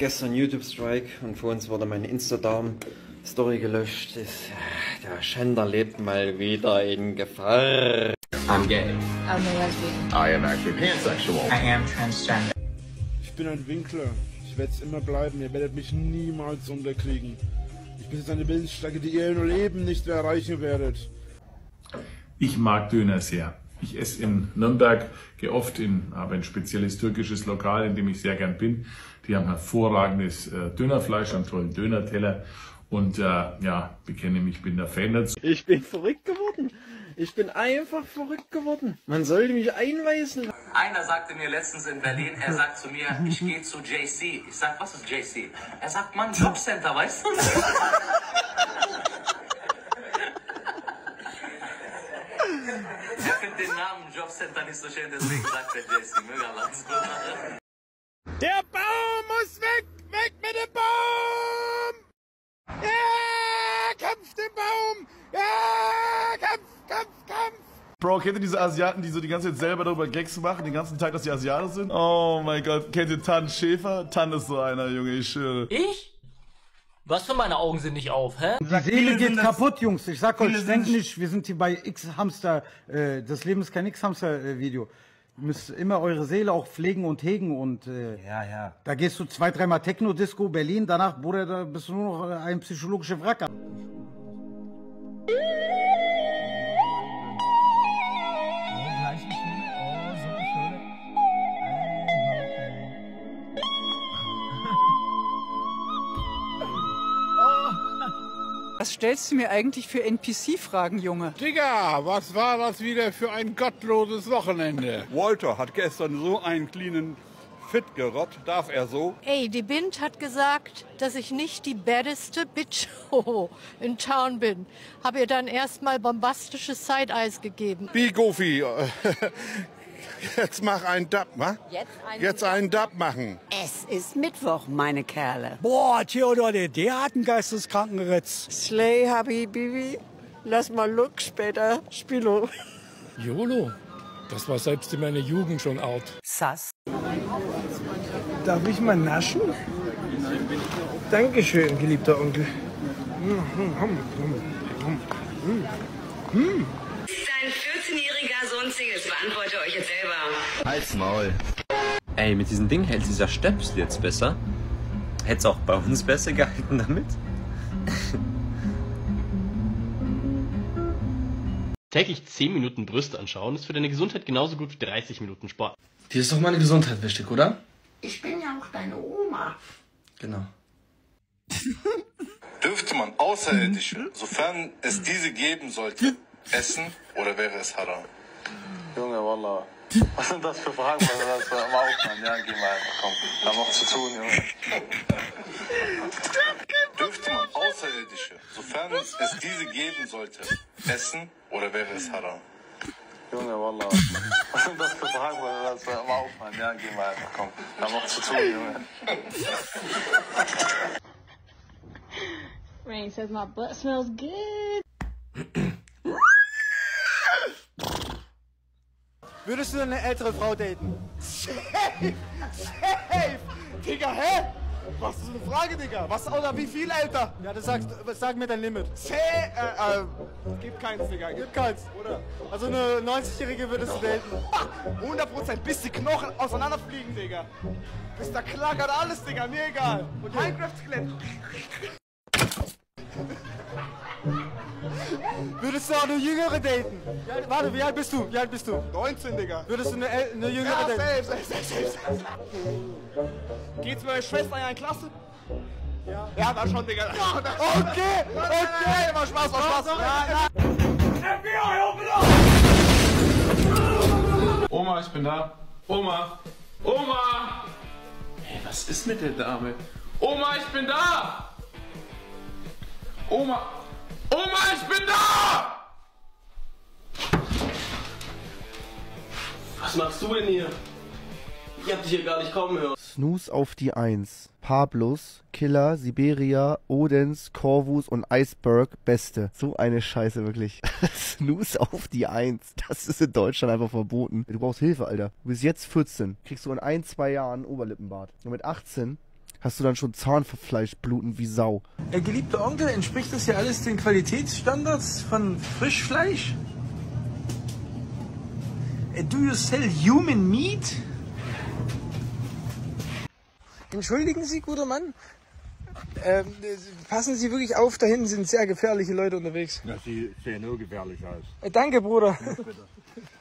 gestern YouTube-Strike und vor uns wurde meine Instagram-Story gelöscht. Das, der Schänder lebt mal wieder in Gefahr. I'm gay. I'm a lesbian. I am actually pansexual. I am transgender. Ich bin ein Winkler. Ich werde es immer bleiben. Ihr werdet mich niemals unterkriegen. Ich bin jetzt eine Bildstärke, die ihr im Leben nicht mehr erreichen werdet. Ich mag Döner sehr. Ich esse in Nürnberg, gehe oft in, habe ein spezielles türkisches Lokal, in dem ich sehr gern bin. Die haben hervorragendes äh, Dönerfleisch, einen tollen Dönerteller. Und äh, ja, bekenne mich, bin der Fan dazu. Ich bin verrückt geworden. Ich bin einfach verrückt geworden. Man sollte mich einweisen. Einer sagte mir letztens in Berlin, er sagt zu mir, ich gehe zu JC. Ich sag, was ist JC? Er sagt, Mann, Jobcenter, weißt du? Er findet den Namen Jobcenter nicht so schön, deswegen sagt er das gut machen. Der Baum muss weg! Weg mit dem Baum! Ja, kämpft den Baum! Ja, Kampf, Kampf, Kampf! Bro, kennt ihr diese Asiaten, die so die ganze Zeit selber darüber Gags machen, den ganzen Tag, dass sie Asiaten sind? Oh mein Gott, kennt ihr Tan Schäfer? Tan ist so einer, Junge, ich schwöre. Ich? Was für meine Augen sind nicht auf, hä? Die Seele geht kaputt, Jungs. Ich sag euch, denkt nicht, wir sind hier bei X-Hamster, äh, das Leben ist kein X-Hamster-Video. Ihr müsst immer eure Seele auch pflegen und hegen und äh, Ja, ja. da gehst du zwei, dreimal Techno-Disco Berlin, danach, Bruder, da bist du nur noch äh, ein psychologischer Wracker. Was stellst du mir eigentlich für NPC-Fragen, Junge? Digga, was war das wieder für ein gottloses Wochenende? Walter hat gestern so einen cleanen Fit gerott. Darf er so? Ey, die Bind hat gesagt, dass ich nicht die baddeste Bitch in Town bin. Hab ihr dann erstmal bombastisches Side-Eyes gegeben. Wie Goofy, jetzt mach einen Dub, wa? Jetzt einen Jetzt einen Dub machen. Es ist Mittwoch, meine Kerle. Boah, Theodor, der, der hat einen geisteskranken Ritz. Slay, Habibi, lass mal Look später, Spilo. YOLO. Das war selbst in meiner Jugend schon out. Sass. Darf ich mal naschen? Dankeschön, geliebter Onkel. Ist ein 14-jähriger Sohn Singles? Beantworte euch jetzt selber. Halt's Maul. Ey, mit diesem Ding hält dieser Stöpsel jetzt besser. Hätt's auch bei uns besser gehalten damit? Täglich 10 Minuten Brüste anschauen ist für deine Gesundheit genauso gut wie 30 Minuten Sport. Dir ist doch meine Gesundheit wichtig, oder? Ich bin ja auch deine Oma. Genau. Dürfte man Außerirdische, sofern es diese geben sollte, essen oder wäre es haram? Junge, Wallah. Was sind das für Fragen? Was ist das? Mal auf, Mann. Ja, geh mal einfach, komm. Wir haben auch zu tun, Junge. Dürfte man Außerirdische, sofern es diese geben sollte, essen oder wäre es haram? Junge, Wallah. Was sind das für Fragen? Was ist das? Mal auf, Mann. Ja, geh mal einfach, komm. Wir haben auch zu tun, Junge. Rain says my butt smells good. Würdest du eine ältere Frau daten? Safe! Safe! Digga, hä? Was ist eine Frage, Digga? Was, oder wie viel älter? Ja, das sagst, sag mir dein Limit. Safe! Äh, äh, gib keins, Digga, gib keins, oder? Also eine 90-Jährige würdest du daten. 100% bis die Knochen auseinanderfliegen, Digga. Bis da klackert alles, Digga, mir egal. Und Minecraft-Skelett. Würdest du auch eine Jüngere daten? Warte, wie alt bist du? Wie alt bist du? 19, Digga. Würdest du eine, eine Jüngere Ja, daten? safe, safe, safe, safe, safe. Geht's meiner Schwester in eine Klasse? Ja. Ja, da schon, Digga. Ja, da Okay, Nein, nein, nein, okay. nein, war Spaß, war Spaß. Ja, ja. Oma, ich bin da. Oma. Oma. Ey, was ist mit der Dame? Oma, ich bin da. Oma. Oma, ich bin da. Was machst du denn hier? Ich hab dich hier gar nicht kommen hören. Snooze auf die Eins. Pablos, Killer, Siberia, Odens, Corvus und Iceberg, Beste. So eine Scheiße, wirklich. Snooze auf die Eins. Das ist in Deutschland einfach verboten. Du brauchst Hilfe, Alter. Du bist jetzt 14. Kriegst du in ein, zwei Jahren Oberlippenbart. Und mit 18 hast du dann schon Zahnfleisch bluten wie Sau. Herr geliebter Onkel, entspricht das ja alles den Qualitätsstandards von Frischfleisch? Do you sell human meat? Entschuldigen Sie, guter Mann. Ähm, äh, passen Sie wirklich auf, da hinten sind sehr gefährliche Leute unterwegs. Ja, sie sehen nur gefährlich aus. Äh, danke, Bruder. bitte.